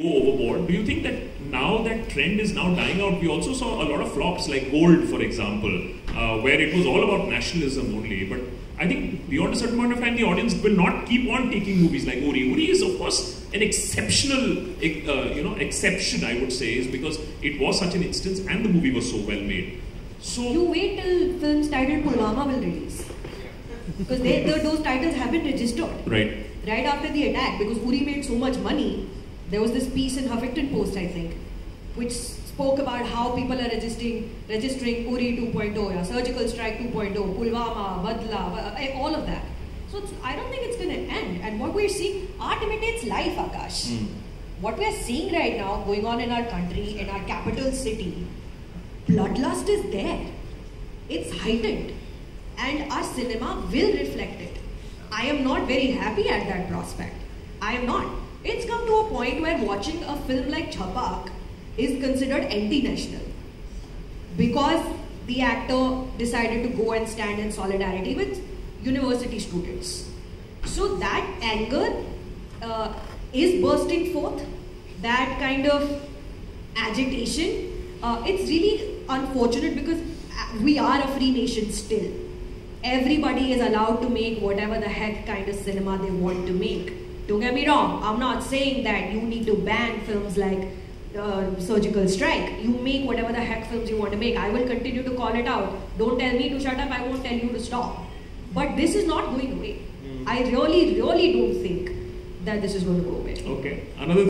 go overboard. Do you think that now that trend is now dying out? We also saw a lot of flops like Gold, for example, uh, where it was all about nationalism only. But I think beyond a certain point of time, the audience will not keep on taking movies like Uri. Uri is, of course, an exceptional, uh, you know, exception. I would say is because it was such an instance, and the movie was so well made. So you wait till films titled Pulwama will release because they, those titles have been registered right, right after the attack because Uri made so much money. There was this piece in Huffington Post, I think, which spoke about how people are registering registering Uri 2.0, yeah, Surgical Strike 2.0, Pulwama, Badla, eh, all of that. So I don't think it's going to end. And what we're seeing, art imitates life, Akash. Mm. What we're seeing right now going on in our country, in our capital city, bloodlust is there. It's heightened. And our cinema will reflect it. I am not very happy at that prospect. I am not. It's come to a point where watching a film like Chhapak is considered anti-national because the actor decided to go and stand in solidarity with university students. So that anger uh, is bursting forth, that kind of agitation. Uh, it's really unfortunate because uh, we are a free nation still. Everybody is allowed to make whatever the heck kind of cinema they want to make. Don't get me wrong, I'm not saying that you need to ban films like uh, Surgical Strike. You make whatever the heck films you want to make. I will continue to call it out. Don't tell me to shut up, I won't tell you to stop. But this is not going away. I really, really don't think that this is going to go away. okay. Another